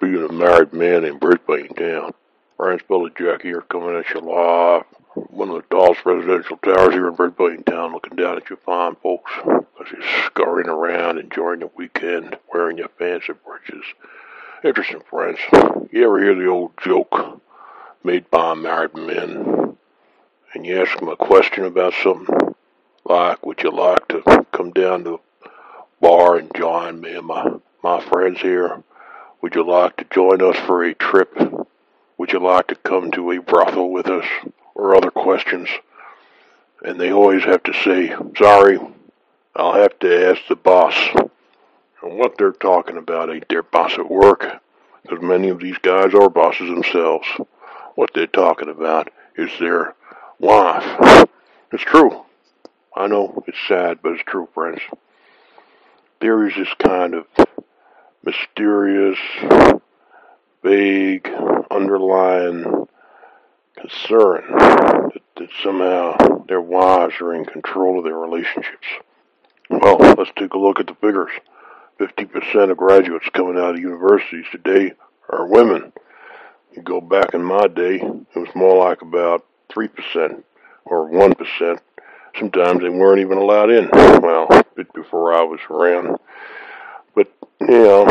Being a married man in Brisbane town. Ryan's Billy Jack here coming at you live. One of the tallest residential towers here in Brisbane town looking down at you fine folks you're scurrying around enjoying the weekend wearing your fancy breeches. Interesting friends. You ever hear the old joke made by married men and you ask them a question about something like would you like to come down to the bar and join me and my, my friends here? Would you like to join us for a trip? Would you like to come to a brothel with us? Or other questions. And they always have to say, sorry, I'll have to ask the boss. And what they're talking about ain't their boss at work, because many of these guys are bosses themselves. What they're talking about is their wife. It's true. I know it's sad, but it's true, friends. There is this kind of mysterious, vague, underlying concern that, that somehow their wives are in control of their relationships. Well, let's take a look at the figures. 50% of graduates coming out of universities today are women. You go back in my day, it was more like about 3% or 1%. Sometimes they weren't even allowed in. Well, a bit before I was around. But, you know,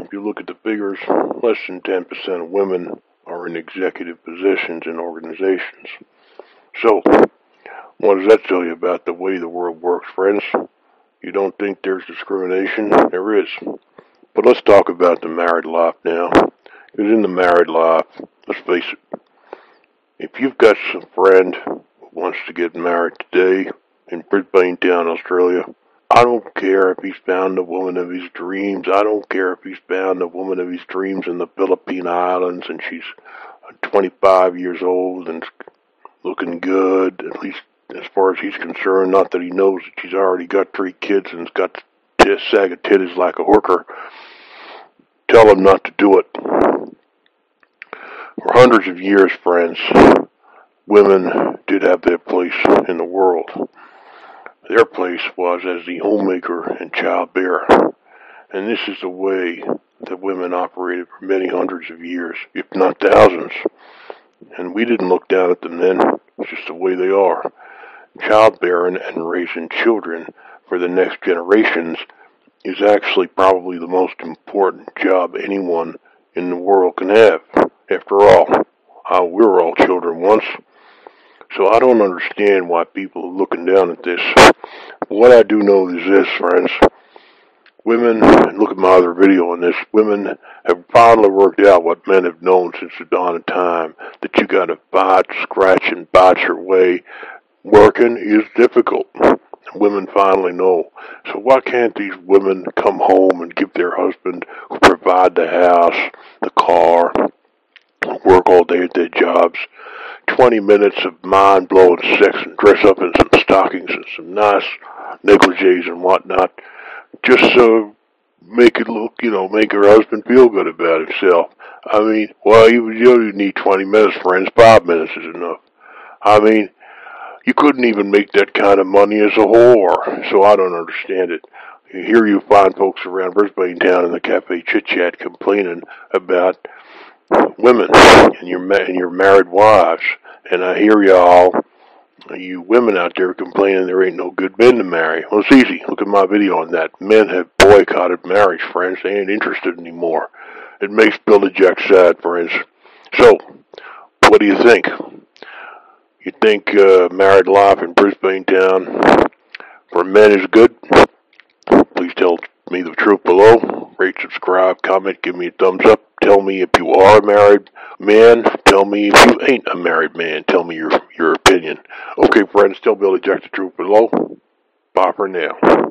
if you look at the figures, less than 10% of women are in executive positions in organizations. So, what does that tell you about the way the world works, friends? You don't think there's discrimination? There is. But let's talk about the married life now. Because in the married life, let's face it, if you've got some friend who wants to get married today in Brisbane Town, Australia, I don't care if he's found the woman of his dreams. I don't care if he's found the woman of his dreams in the Philippine Islands and she's 25 years old and looking good, at least as far as he's concerned. Not that he knows that she's already got three kids and's got a sag of titties like a hooker. Tell him not to do it. For hundreds of years, friends, women did have their place in the world. Their place was as the homemaker and childbearer. And this is the way that women operated for many hundreds of years, if not thousands. And we didn't look down at them then. It's just the way they are. Childbearing and raising children for the next generations is actually probably the most important job anyone in the world can have. After all, uh, we were all children once. So I don't understand why people are looking down at this. What I do know is this, friends. Women, look at my other video on this, women have finally worked out what men have known since the dawn of time, that you gotta fight, scratch, and bite your way. Working is difficult. Women finally know. So why can't these women come home and give their husband, who provide the house, the car, work all day at their jobs, 20 minutes of mind blowing sex and dress up in some stockings and some nice negligees and whatnot, just so make it look, you know, make her husband feel good about himself. I mean, well, you, you need 20 minutes, friends. Five minutes is enough. I mean, you couldn't even make that kind of money as a whore, so I don't understand it. Here you find folks around Brisbane town in the cafe chit chat complaining about women and your and your married wives. And I hear y'all, you women out there complaining there ain't no good men to marry. Well, it's easy. Look at my video on that. Men have boycotted marriage, friends. They ain't interested anymore. It makes Billy Jack sad, friends. So, what do you think? You think uh, married life in Brisbane town for men is good? Please tell me the truth below. Rate, subscribe, comment, give me a thumbs up. Tell me if you are a married man. Tell me if you ain't a married man. Tell me your your opinion. Okay, friends, tell Billy Jack the truth below. Bye for now.